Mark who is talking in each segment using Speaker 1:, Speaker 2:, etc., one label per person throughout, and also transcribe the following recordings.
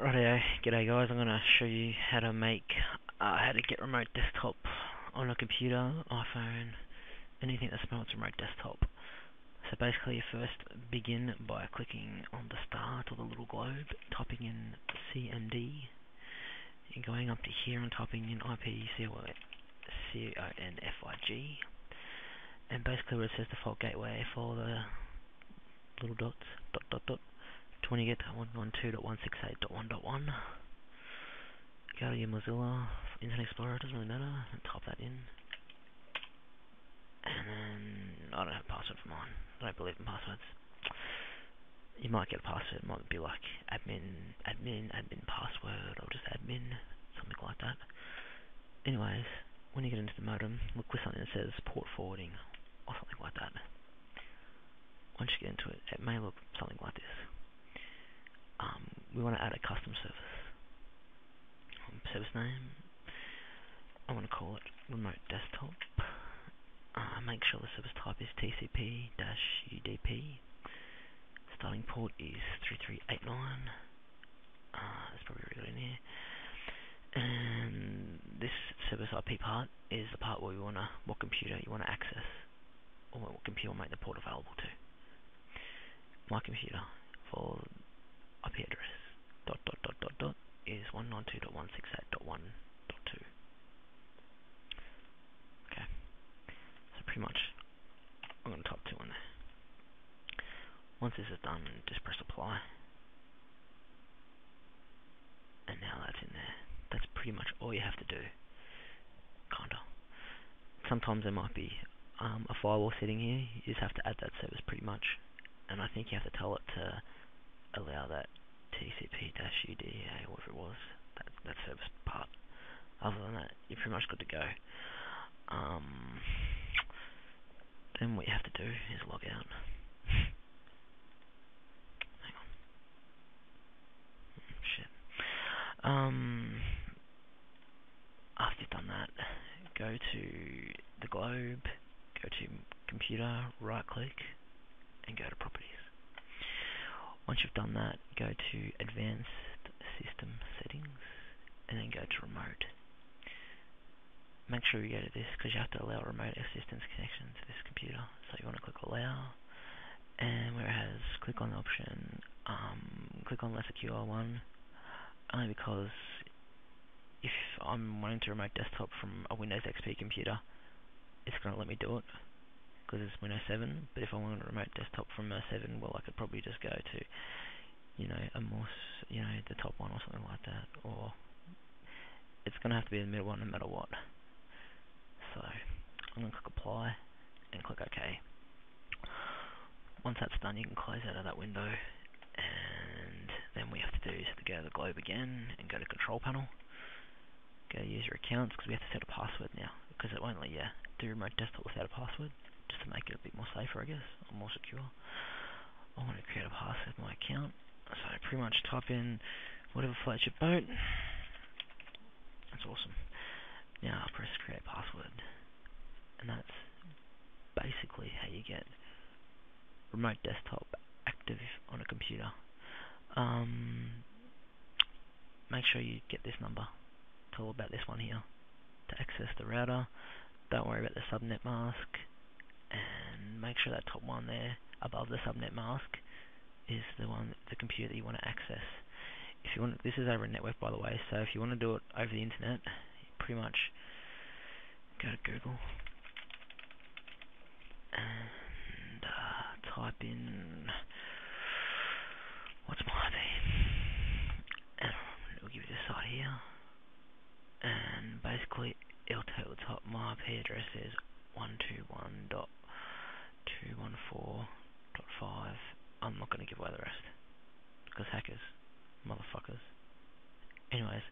Speaker 1: Rightio, g'day guys, I'm going to show you how to make, uh, how to get remote desktop on a computer, iPhone, anything that supports remote desktop. So basically you first begin by clicking on the start or the little globe, typing in CMD, and going up to here and typing in IP C-O-N-F-I-G, and basically where it says default gateway, follow the little dots, dot dot dot, when you get to 112.168.1.1, go to your Mozilla Internet Explorer, doesn't really matter, type that in. And then, I don't have a password for mine. I don't believe in passwords. You might get a password, it might be like admin, admin, admin password, or just admin, something like that. Anyways, when you get into the modem, look for something that says port forwarding, or something like that. Once you get into it, it may look something like this we want to add a custom service. Service name, I want to call it remote desktop. Uh, make sure the service type is TCP-UDP. Starting port is 3389. Uh, it's probably written in here. And this service IP part is the part where we want to, what computer you want to access, or what computer will make the port available to. My computer for IP address dot dot dot dot dot is 192.168.1.2. Okay. So pretty much I'm going to type 2 in there. Once this is done, just press apply. And now that's in there. That's pretty much all you have to do. Kinda. Sometimes there might be um, a firewall setting here. You just have to add that service pretty much. And I think you have to tell it to allow that TCP-UDA, whatever it was, that, that service part. Other than that, you're pretty much good to go. Um, then what you have to do is log out. Hang on. Shit. Um, after you've done that, go to the globe, go to computer, right click, and go to properties. Once you've done that, go to Advanced System Settings, and then go to Remote. Make sure you go to this, because you have to allow remote assistance connection to this computer. So you want to click Allow, and where it has, click on the option, um, click on Less Secure one, only because if I'm wanting to remote desktop from a Windows XP computer, it's going to let me do it because it's Windows 7, but if I want a remote desktop from a 7, well, I could probably just go to, you know, a more, you know, the top one or something like that, or it's going to have to be the middle one no matter what. So, I'm going to click Apply, and click OK. Once that's done, you can close out of that window, and then we have to do is to go to the globe again, and go to Control Panel, go to User Accounts, because we have to set a password now, because it won't let you do remote desktop without a password just to make it a bit more safer, I guess, or more secure. I want to create a password with my account, so I pretty much type in whatever floats your boat. That's awesome. Now I'll press create password, and that's basically how you get remote desktop active on a computer. Um, make sure you get this number. Tell about this one here to access the router. Don't worry about the subnet mask and make sure that top one there above the subnet mask is the one the computer that you want to access. If you want, this is over a network by the way, so if you want to do it over the internet, pretty much go to Google and uh, type in what's my IP, and it'll give you the site here, and basically it'll tell the top my IP address is 214.5. I'm not going to give away the rest. Because hackers. Motherfuckers. Anyways,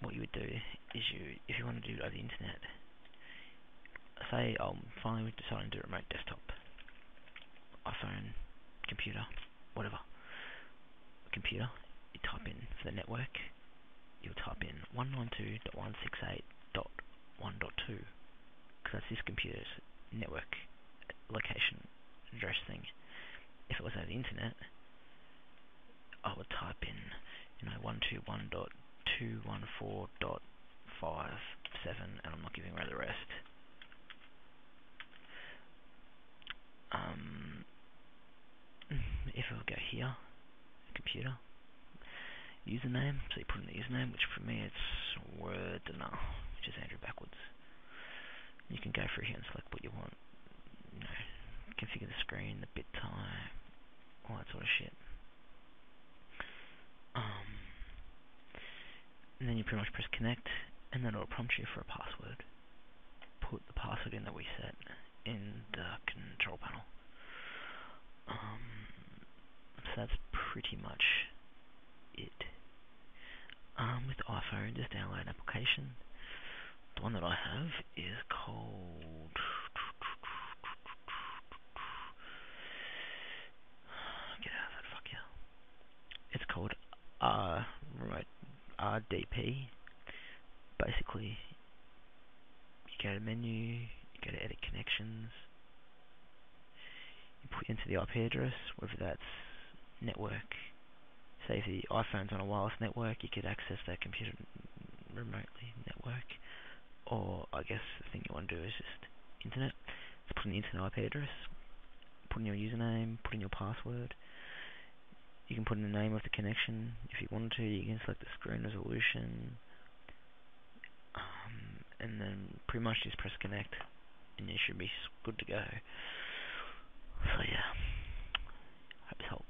Speaker 1: what you would do is you, if you want to do it over the internet, say I'm finally deciding to do remote desktop, iPhone, computer, whatever, computer, you type in for the network, you'll type in 192.168.1.2 because that's this computer's network location address thing. If it was over the internet, I would type in 192.214.57 and I'm not giving away the rest. Um, if I go here, computer, username, so you put in the username, which for me it's word Werdna, which is Andrew backwards. You can go through here and select what you want, you know, configure the screen, the bit time, all that sort of shit. Um, and then you pretty much press connect, and then it'll prompt you for a password. Put the password in that we set in the control panel. Um, so that's pretty much it. Um, with iPhone, just download an application. The one that I have is called. Get out of that, fuck yeah. It's called R Remote RDP. Basically, you go to menu, you go to edit connections, you put into the IP address, whether that's network. Say if the iPhone's on a wireless network, you could access that computer remotely network. Or I guess the thing you want to do is just internet. Just put in the internet IP address, put in your username, put in your password. You can put in the name of the connection if you wanted to. You can select the screen resolution. Um, and then pretty much just press connect and you should be good to go. So yeah, hope this helps.